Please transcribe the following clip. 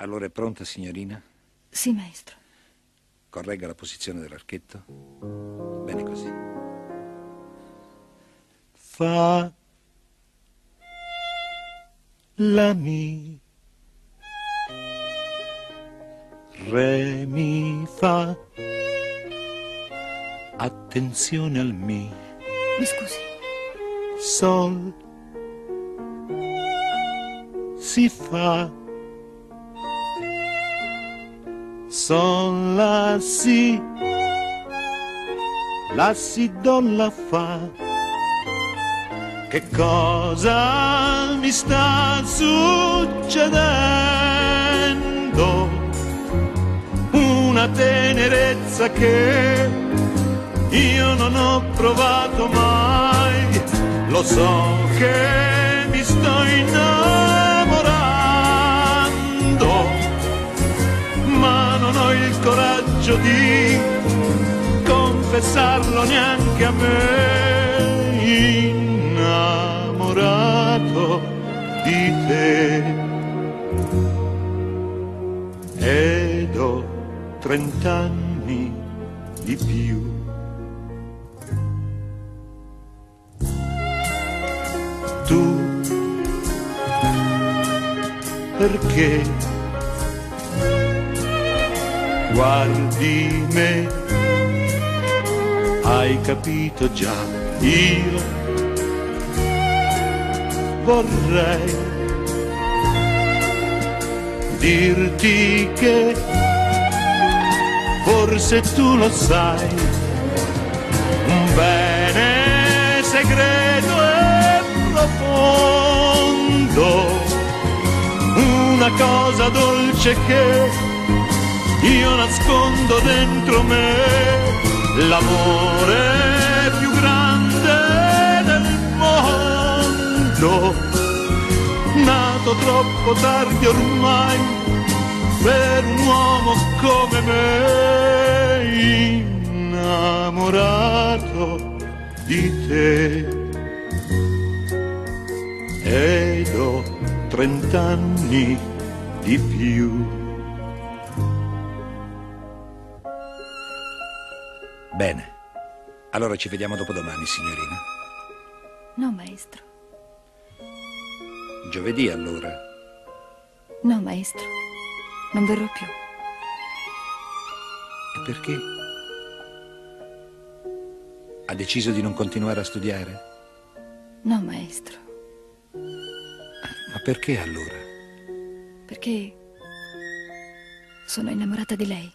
Allora è pronta, signorina? Sì, maestro. Corregga la posizione dell'archetto. Bene così. Fa la mi re mi fa attenzione al mi Mi scusi. sol si fa sol la si. La si do la fa. Che cosa mi sta succedendo? Una tenerezza che io non ho provato mai. Lo so che mi sto innamorando il coraggio di confessarlo neanche a me. Innamorato di te. Ed ho trent'anni di più. Tu perché guardi me. Hai capito già io? Vorrei dirti che forse tu lo sai. Un bene segreto e profondo. Una cosa dolce che io nascondo dentro me l'amore più grande del mondo. Nato troppo tardi ormai per un uomo come me innamorato di te. Ed ho trent'anni di più Bene. Allora ci vediamo dopodomani, signorina. No, maestro. Giovedì allora. No, maestro. Non verrò più. E perché? Ha deciso di non continuare a studiare? No, maestro. Ma perché allora? Perché sono innamorata di lei.